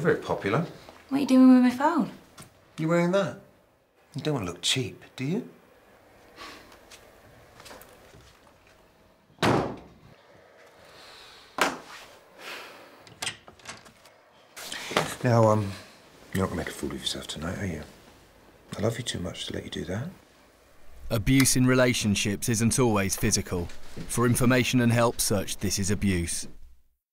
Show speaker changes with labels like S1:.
S1: You're very popular.
S2: What are you doing with my phone?
S1: You wearing that? You don't want to look cheap, do you? Now, um, you're not gonna make a fool of yourself tonight, are you? I love you too much to let you do that.
S3: Abuse in relationships isn't always physical. For information and help, search This Is Abuse.